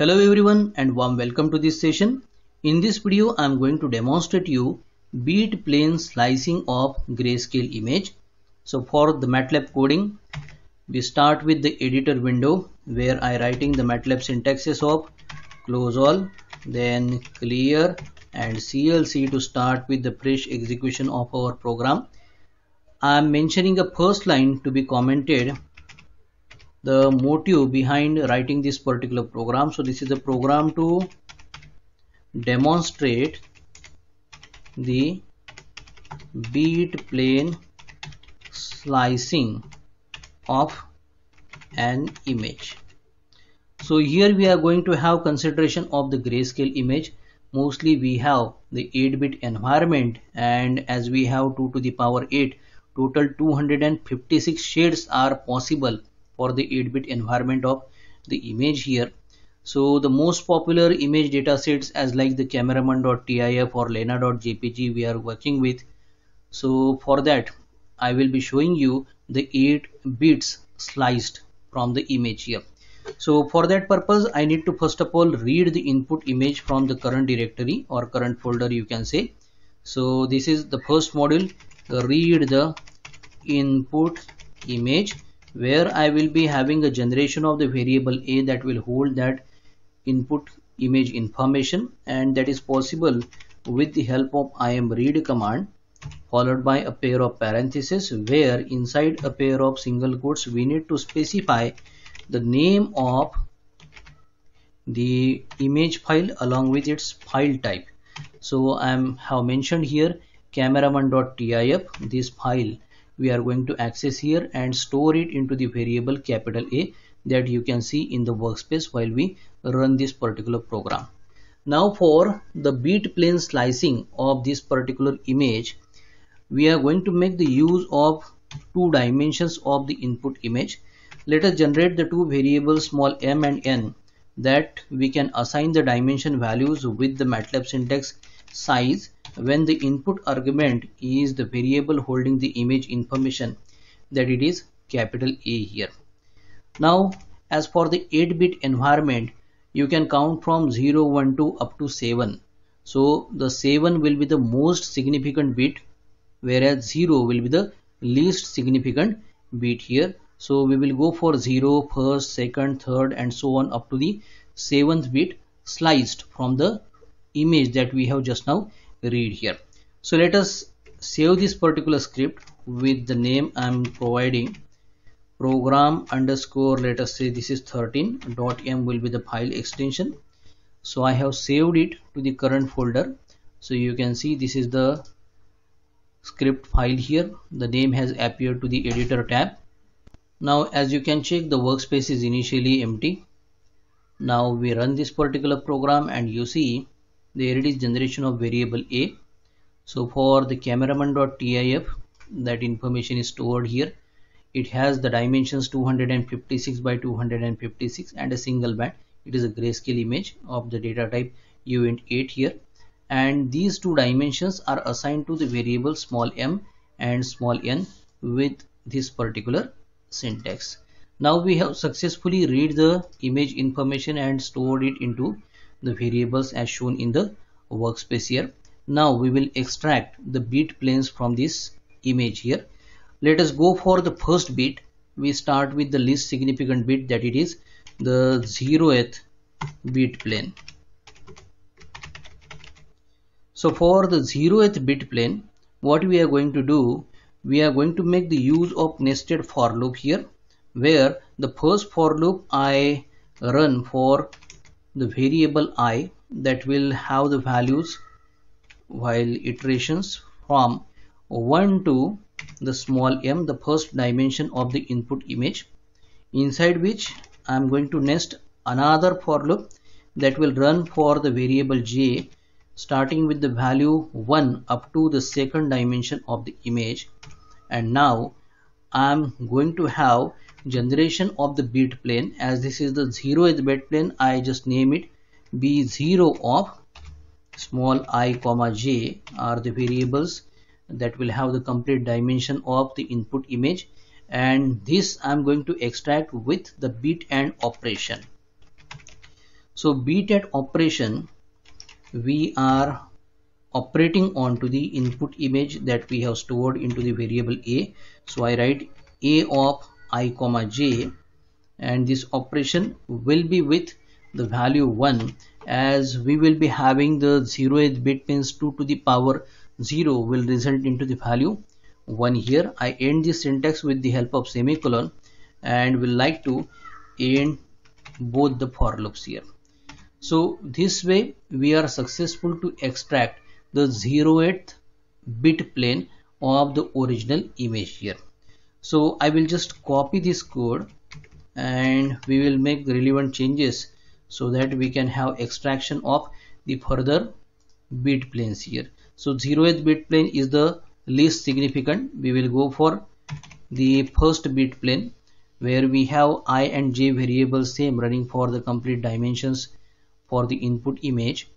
Hello everyone and warm welcome to this session. In this video I am going to demonstrate you bit plane slicing of grayscale image. So for the MATLAB coding we start with the editor window where I writing the MATLAB syntaxes of close all then clear and CLC to start with the fresh execution of our program. I am mentioning a first line to be commented the motive behind writing this particular program. So this is a program to demonstrate the bit plane slicing of an image. So here we are going to have consideration of the grayscale image. Mostly we have the 8-bit environment and as we have 2 to the power 8 total 256 shades are possible for the 8-bit environment of the image here. So the most popular image datasets as like the cameraman.tif or lena.jpg we are working with. So for that I will be showing you the 8 bits sliced from the image here. So for that purpose I need to first of all read the input image from the current directory or current folder you can say. So this is the first module read the input image where I will be having a generation of the variable a that will hold that input image information and that is possible with the help of imread command followed by a pair of parentheses where inside a pair of single quotes we need to specify the name of the image file along with its file type. So I am have mentioned here cameraman.tif this file we are going to access here and store it into the variable capital A that you can see in the workspace while we run this particular program. Now for the bit plane slicing of this particular image, we are going to make the use of two dimensions of the input image. Let us generate the two variables small m and n that we can assign the dimension values with the MATLAB syntax size when the input argument is the variable holding the image information that it is capital A here. Now as for the 8-bit environment you can count from 0, 1, 2 up to 7. So the 7 will be the most significant bit whereas 0 will be the least significant bit here. So we will go for 0, first, second, third and so on up to the 7th bit sliced from the image that we have just now read here. So let us save this particular script with the name I'm providing. Program underscore let us say this is 13 dot m will be the file extension. So I have saved it to the current folder. So you can see this is the script file here. The name has appeared to the editor tab. Now as you can check the workspace is initially empty. Now we run this particular program and you see there it is generation of variable a. So for the cameraman.tif that information is stored here. It has the dimensions 256 by 256 and a single band. It is a grayscale image of the data type uint8 here. And these two dimensions are assigned to the variable small m and small n with this particular syntax. Now we have successfully read the image information and stored it into the variables as shown in the workspace here. Now we will extract the bit planes from this image here. Let us go for the first bit we start with the least significant bit that it is the zeroth bit plane. So for the zeroth bit plane what we are going to do we are going to make the use of nested for loop here where the first for loop I run for the variable i that will have the values while iterations from 1 to the small m the first dimension of the input image inside which I am going to nest another for loop that will run for the variable j starting with the value 1 up to the second dimension of the image. And now I am going to have generation of the bit plane. As this is the zeroth bit plane I just name it b0 of small i comma j are the variables that will have the complete dimension of the input image. And this I'm going to extract with the bit and operation. So bitand operation we are operating onto the input image that we have stored into the variable a. So i write a of i comma j and this operation will be with the value 1 as we will be having the 0th bit means 2 to the power 0 will result into the value 1 here. I end the syntax with the help of semicolon and will like to end both the for loops here. So this way we are successful to extract the 0th bit plane of the original image here. So I will just copy this code and we will make relevant changes so that we can have extraction of the further bit planes here. So 0th bit plane is the least significant. We will go for the first bit plane where we have i and j variables same running for the complete dimensions for the input image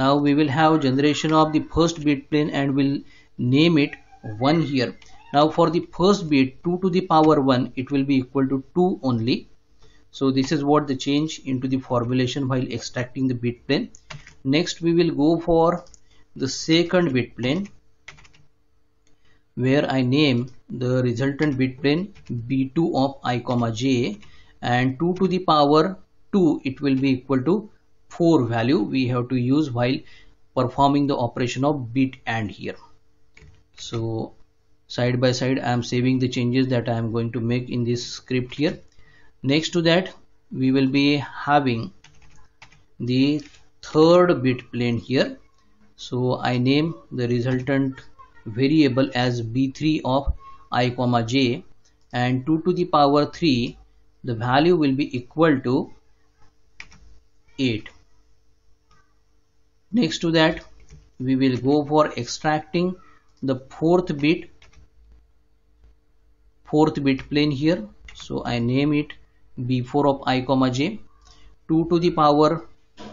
now we will have generation of the first bit plane and will name it 1 here. Now for the first bit 2 to the power 1 it will be equal to 2 only. So this is what the change into the formulation while extracting the bit plane. Next we will go for the second bit plane where I name the resultant bit plane b2 of i comma j and 2 to the power 2 it will be equal to 4 value we have to use while performing the operation of bit and here. So side by side I am saving the changes that I am going to make in this script here. Next to that we will be having the third bit plane here. So I name the resultant variable as b3 of i comma j and 2 to the power 3 the value will be equal to 8 next to that we will go for extracting the fourth bit fourth bit plane here. So I name it b4 of i comma j. 2 to the power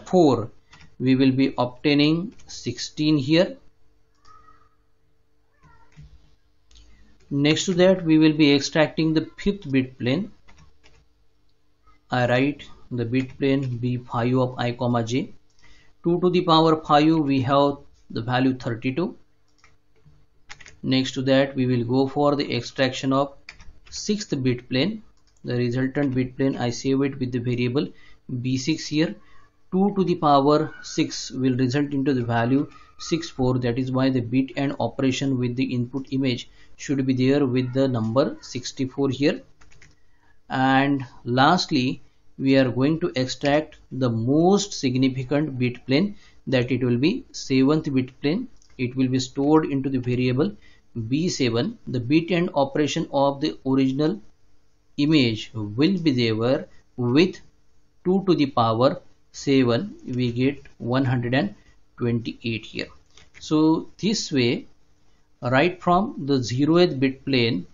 4 we will be obtaining 16 here. Next to that we will be extracting the fifth bit plane. I write the bit plane b5 of i comma j 2 to the power 5 we have the value 32 next to that we will go for the extraction of sixth bit plane. The resultant bit plane I save it with the variable b6 here. 2 to the power 6 will result into the value 64 that is why the bit and operation with the input image should be there with the number 64 here. And lastly we are going to extract the most significant bit plane that it will be seventh bit plane. It will be stored into the variable B7 the bit and operation of the original image will be there with 2 to the power 7 we get 128 here. So this way right from the 0th bit plane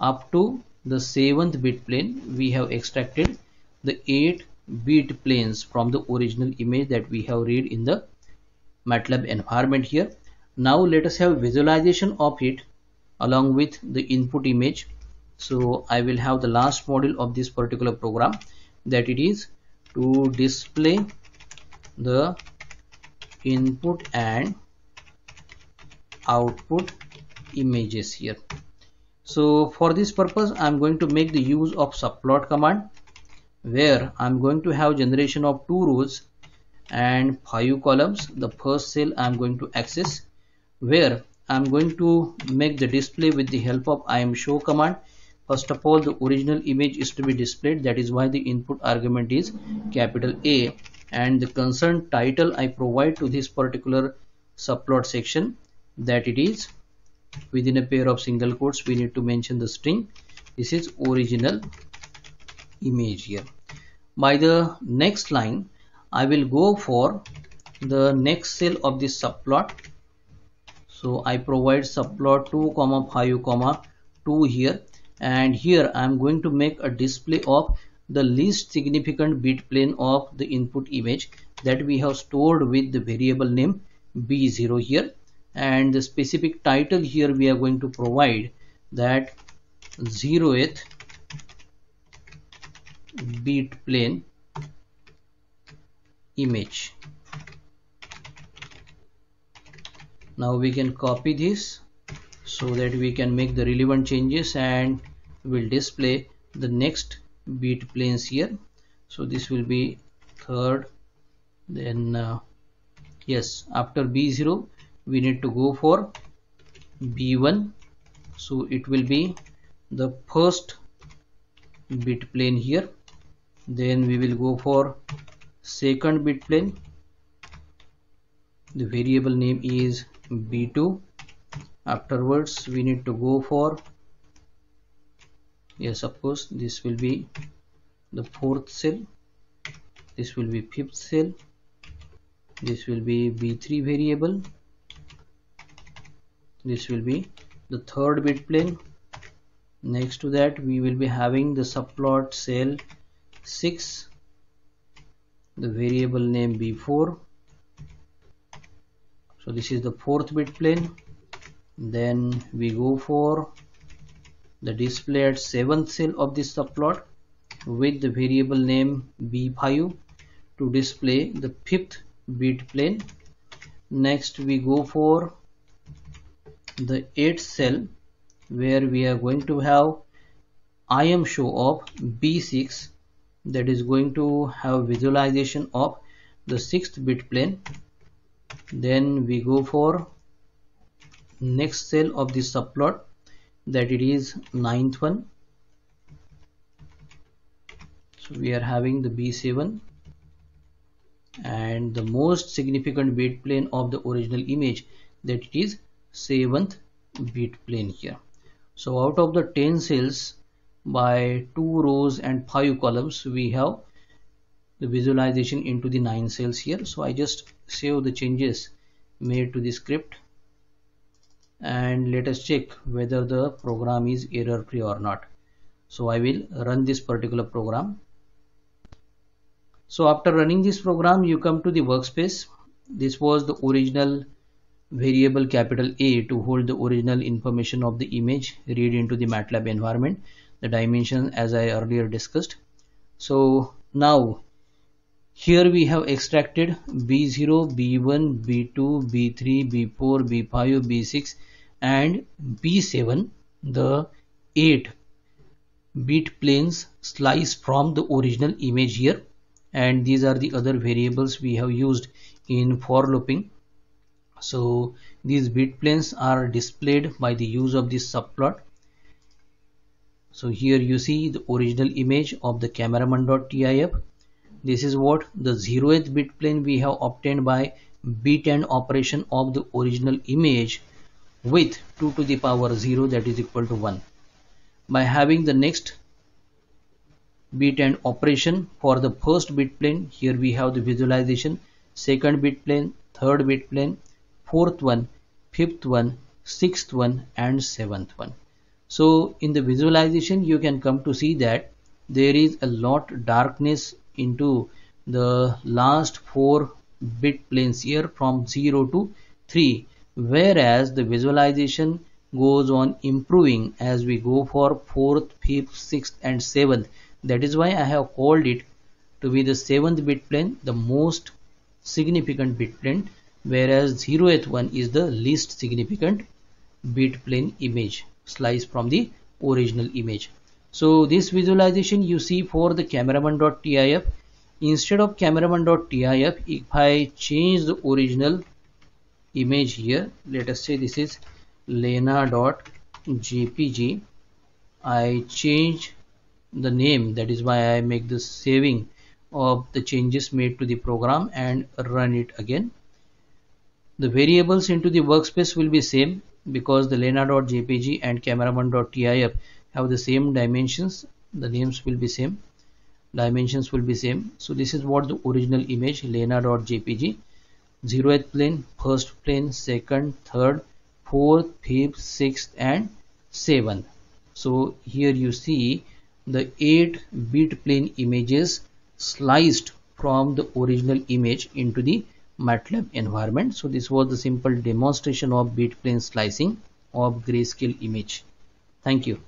up to the 7th bit plane we have extracted the 8 bit planes from the original image that we have read in the MATLAB environment here. Now let us have visualization of it along with the input image. So I will have the last module of this particular program that it is to display the input and output images here. So for this purpose I'm going to make the use of subplot command where I'm going to have generation of two rows and five columns. The first cell I'm going to access where I'm going to make the display with the help of imshow command. First of all the original image is to be displayed. That is why the input argument is capital A. And the concerned title I provide to this particular subplot section that it is within a pair of single quotes we need to mention the string. This is original image here. By the next line I will go for the next cell of this subplot. So I provide subplot 2 comma 5 comma 2 here. And here I am going to make a display of the least significant bit plane of the input image that we have stored with the variable name b0 here. And the specific title here we are going to provide that 0th bit plane image. Now we can copy this so that we can make the relevant changes and will display the next bit planes here. So this will be third then uh, yes after b0 we need to go for b1 so it will be the first bit plane here then we will go for second bit plane. The variable name is b2 afterwards we need to go for yes of course this will be the fourth cell. This will be fifth cell. This will be b3 variable. This will be the third bit plane. Next to that we will be having the subplot cell 6 the variable name b4 so this is the fourth bit plane. Then we go for the display at seventh cell of this subplot with the variable name b5 to display the fifth bit plane. Next we go for the eighth cell where we are going to have imshow of B6 that is going to have visualization of the sixth bit plane. Then we go for next cell of the subplot that it is ninth one. So we are having the B7 and the most significant bit plane of the original image that it is seventh bit plane here. So out of the 10 cells by 2 rows and 5 columns we have the visualization into the 9 cells here. So I just save the changes made to the script and let us check whether the program is error free or not. So I will run this particular program. So after running this program you come to the workspace. This was the original variable capital A to hold the original information of the image read into the MATLAB environment the dimension as I earlier discussed. So now here we have extracted B0 B1 B2 B3 B4 B5 B6 and B7 the 8 bit planes slice from the original image here. And these are the other variables we have used in for looping. So these bit planes are displayed by the use of this subplot so here you see the original image of the cameraman.tif this is what the 0th bit plane we have obtained by bit and operation of the original image with 2 to the power 0 that is equal to 1 by having the next bit and operation for the first bit plane here we have the visualization. Second bit plane third bit plane fourth one, fifth one, sixth one and seventh one. So in the visualization you can come to see that there is a lot darkness into the last four bit planes here from 0 to 3 whereas the visualization goes on improving as we go for 4th, 5th, 6th and 7th that is why I have called it to be the 7th bit plane the most significant bit plane whereas 0th one is the least significant bit plane image sliced from the original image. So this visualization you see for the cameraman.tif instead of cameraman.tif if I change the original image here let us say this is lena.jpg I change the name that is why I make the saving of the changes made to the program and run it again. The variables into the workspace will be same because the lena.jpg and cameraman.tif have the same dimensions. The names will be same. Dimensions will be same. So this is what the original image lena.jpg. 0th plane, first plane, second, third, fourth, fifth, sixth and seventh. So here you see the 8 bit plane images sliced from the original image into the MATLAB environment. So this was the simple demonstration of bit plane slicing of grayscale image. Thank you.